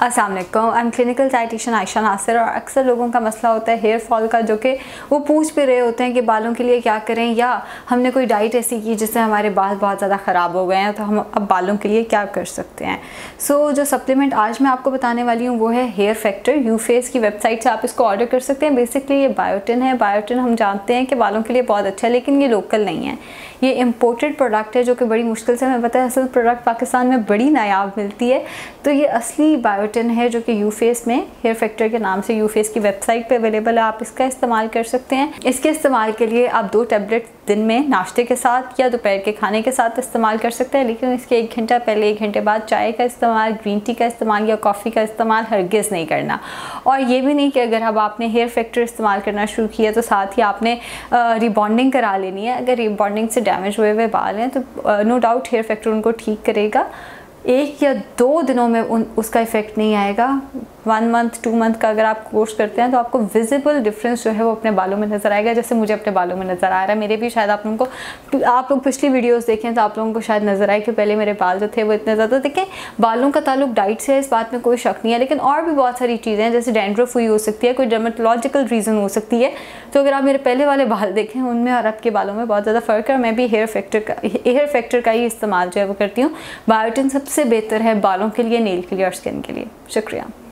वालेकुम I am clinical dietitian Ayesha Nasir और अक्सर लोगों का मसला होता है हेयर फॉल का जो कि वो पूछ भी रहे होते हैं कि बालों के लिए क्या करें या हमने कोई डाइट ऐसी की जिससे हमारे बाल बहुत ज़्यादा ख़राब हो गए हैं तो हम अब बालों के लिए क्या कर सकते हैं? सो so, जो सप्लीमेंट आज मैं आपको बताने वाली हूँ वो है हेयर फैक्टर यू फेस की वेबसाइट से आप इसको ऑर्डर कर सकते हैं. बेसिकली ये बायोटिन है. बायोटिन हम जानते हैं कि बालों के लिए बहुत अच्छा है लेकिन ये लोकल नहीं है. ये इम्पोर्टेड प्रोडक्ट है जो कि बड़ी मुश्किल से हमें पता है असल प्रोडक्ट पाकिस्तान में बड़ी नायाब मिलती है। तो ये असली बायोटिन है जो कि यू फेस में हेयर फैक्टर के नाम से यू फेस की वेबसाइट पे अवेलेबल है, आप इसका इस्तेमाल कर सकते हैं। इसके इस्तेमाल के लिए आप दो टेबलेट दिन में नाश्ते के साथ या दोपहर के खाने के साथ इस्तेमाल कर सकते हैं, लेकिन इसके एक घंटा पहले, एक घंटे बाद चाय का इस्तेमाल ग्रीन टी का इस्तेमाल या कॉफ़ी का इस्तेमाल हरगिज़ नहीं करना। और ये भी नहीं कि अगर अब आपने हेयर फैक्टर इस्तेमाल करना शुरू किया तो साथ ही आपने रिबॉन्डिंग करा लेनी है। अगर रिबॉन्डिंग से डैमेज हुए हुए बाल हैं तो नो डाउट हेयर फैक्टर उनको ठीक करेगा। एक या दो दिनों में उन उसका इफ़ेक्ट नहीं आएगा। वन मंथ टू मंथ का अगर आप कोर्स करते हैं तो आपको विजिबल डिफरेंस जो है वो अपने बालों में नज़र आएगा, जैसे मुझे अपने बालों में नज़र आ रहा है। मेरे भी शायद आप लोगों को, आप लोग पिछली वीडियोस देखें तो आप लोगों को शायद नज़र आए कि पहले मेरे बाल जो थे वो इतने ज़्यादा, देखें, बालों का ताल्लुक डाइट से है, इस बात में कोई शक नहीं है, लेकिन और भी बहुत सारी चीज़ें हैं, जैसे डेंड्रफ हुई हो सकती है, कोई डर्माटोलॉजिकल रीज़न हो सकती है। तो अगर आप मेरे पहले वाले बाल देखें, उनमें और आपके बालों में बहुत ज़्यादा फ़र्क है मैं भी हेयर फैक्टर का हेयर फैक्टर का ही इस्तेमाल जो है वो करती हूँ। बायोटिन सबसे बेहतर है बालों के लिए नेल के लिए और स्किन के लिए। शुक्रिया।